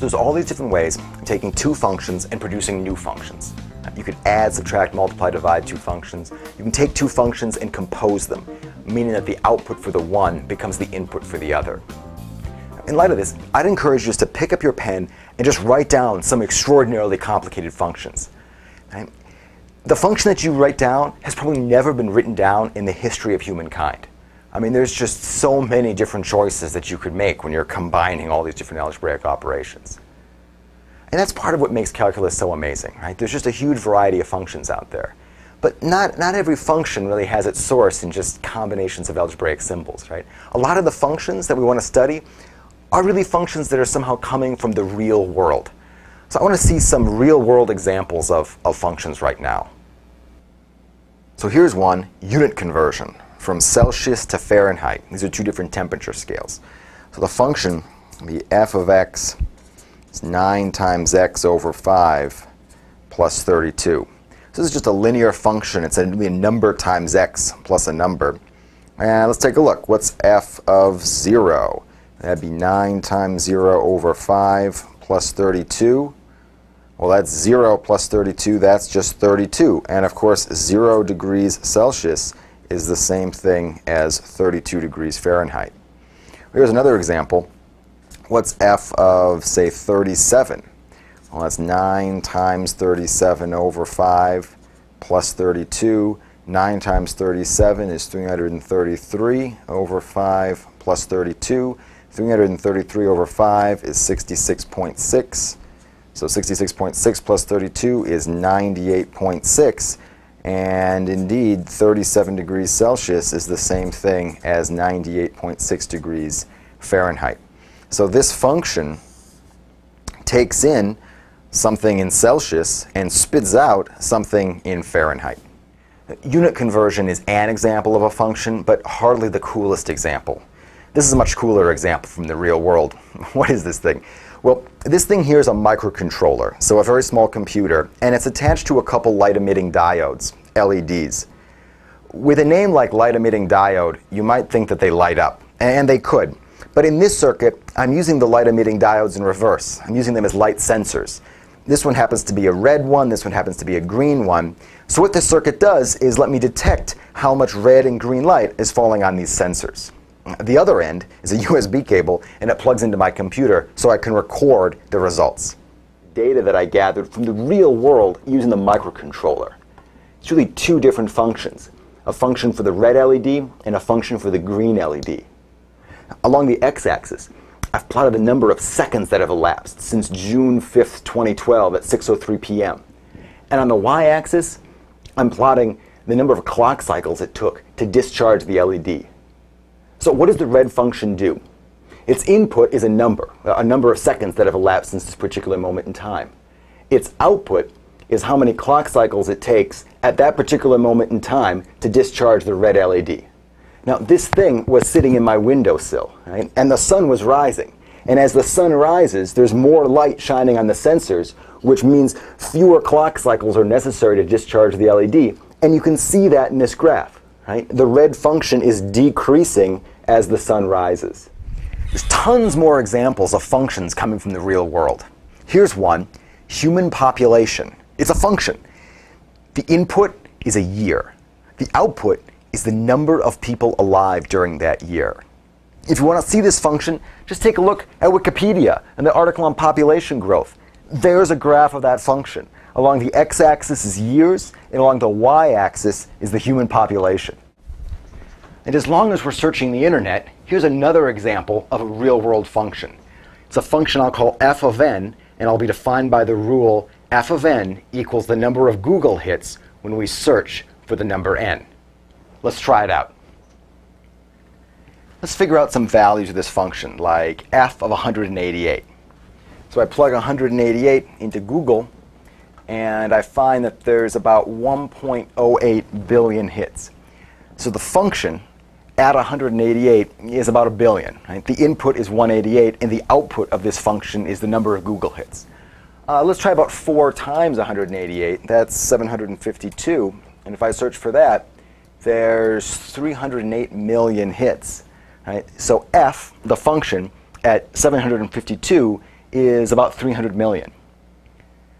So there's all these different ways of taking two functions and producing new functions. You could add, subtract, multiply, divide two functions. You can take two functions and compose them, meaning that the output for the one becomes the input for the other. In light of this, I'd encourage you just to pick up your pen and just write down some extraordinarily complicated functions. The function that you write down has probably never been written down in the history of humankind. I mean, there's just so many different choices that you could make when you're combining all these different algebraic operations. And that's part of what makes calculus so amazing, right? There's just a huge variety of functions out there. But not, not every function really has its source in just combinations of algebraic symbols, right? A lot of the functions that we want to study are really functions that are somehow coming from the real world. So I want to see some real world examples of, of functions right now. So here's one, unit conversion from Celsius to Fahrenheit. These are two different temperature scales. So the function, the f of x is 9 times x over 5 plus 32. So this is just a linear function. It's a, a number times x plus a number. And let's take a look. What's f of 0? That'd be 9 times 0 over 5 plus 32. Well, that's 0 plus 32. That's just 32. And of course, 0 degrees Celsius is the same thing as 32 degrees Fahrenheit. Here's another example. What's f of, say, 37? Well, that's 9 times 37 over 5 plus 32. 9 times 37 is 333 over 5 plus 32. 333 over 5 is 66.6. So 66.6 plus 32 is 98.6. And indeed, 37 degrees Celsius is the same thing as 98.6 degrees Fahrenheit. So this function takes in something in Celsius and spits out something in Fahrenheit. Unit conversion is an example of a function, but hardly the coolest example. This is a much cooler example from the real world. what is this thing? Well, this thing here is a microcontroller, so a very small computer, and it's attached to a couple light emitting diodes, LEDs. With a name like light emitting diode, you might think that they light up, and they could. But in this circuit, I'm using the light emitting diodes in reverse. I'm using them as light sensors. This one happens to be a red one, this one happens to be a green one. So what this circuit does is let me detect how much red and green light is falling on these sensors. The other end is a USB cable and it plugs into my computer so I can record the results. Data that I gathered from the real world using the microcontroller. It's really two different functions. A function for the red LED and a function for the green LED. Along the x-axis, I've plotted a number of seconds that have elapsed since June 5th, 2012 at 6.03 p.m. And on the y-axis, I'm plotting the number of clock cycles it took to discharge the LED. So what does the red function do? Its input is a number, a number of seconds that have elapsed since this particular moment in time. Its output is how many clock cycles it takes at that particular moment in time to discharge the red LED. Now, this thing was sitting in my windowsill, right? and the sun was rising. And as the sun rises, there's more light shining on the sensors, which means fewer clock cycles are necessary to discharge the LED. And you can see that in this graph. Right? The red function is decreasing as the sun rises. There's tons more examples of functions coming from the real world. Here's one human population. It's a function. The input is a year, the output is the number of people alive during that year. If you want to see this function, just take a look at Wikipedia and the article on population growth. There's a graph of that function. Along the x axis is years, and along the y axis is the human population. And as long as we're searching the internet, here's another example of a real world function. It's a function I'll call f of n, and I'll be defined by the rule f of n equals the number of Google hits when we search for the number n. Let's try it out. Let's figure out some values of this function, like f of 188. So I plug 188 into Google, and I find that there's about 1.08 billion hits. So the function at 188 is about a billion. Right? The input is 188, and the output of this function is the number of Google hits. Uh, let's try about 4 times 188. That's 752. And if I search for that, there's 308 million hits. Right? So f, the function, at 752 is about 300 million.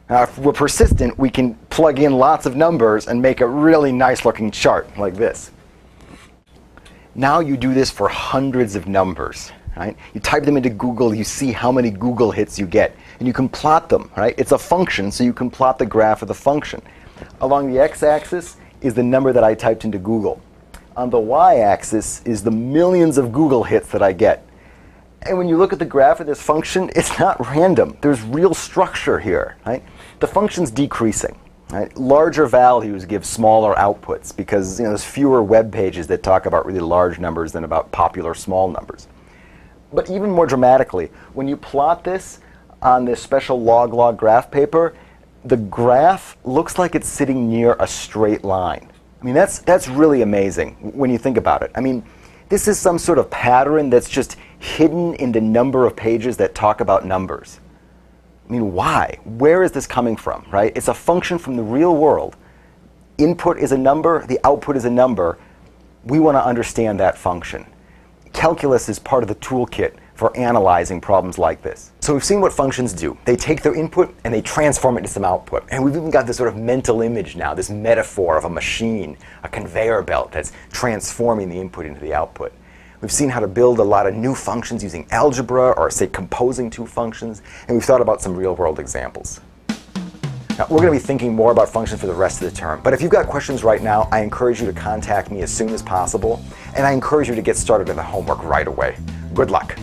Now, if we're persistent, we can plug in lots of numbers and make a really nice looking chart like this. Now you do this for hundreds of numbers. Right? You type them into Google, you see how many Google hits you get, and you can plot them. Right? It's a function, so you can plot the graph of the function. Along the x-axis is the number that I typed into Google. On the y-axis is the millions of Google hits that I get. And when you look at the graph of this function, it's not random. There's real structure here. Right? the function's decreasing. Right? Larger values give smaller outputs because you know, there's fewer web pages that talk about really large numbers than about popular small numbers. But even more dramatically, when you plot this on this special log-log graph paper, the graph looks like it's sitting near a straight line. I mean, that's, that's really amazing when you think about it. I mean, this is some sort of pattern that's just hidden in the number of pages that talk about numbers. I mean, why? Where is this coming from, right? It's a function from the real world. Input is a number, the output is a number. We want to understand that function. Calculus is part of the toolkit for analyzing problems like this. So we've seen what functions do. They take their input and they transform it into some output. And we've even got this sort of mental image now, this metaphor of a machine, a conveyor belt that's transforming the input into the output. We've seen how to build a lot of new functions using algebra or, say, composing two functions, and we've thought about some real-world examples. Now, we're going to be thinking more about functions for the rest of the term, but if you've got questions right now, I encourage you to contact me as soon as possible, and I encourage you to get started on the homework right away. Good luck.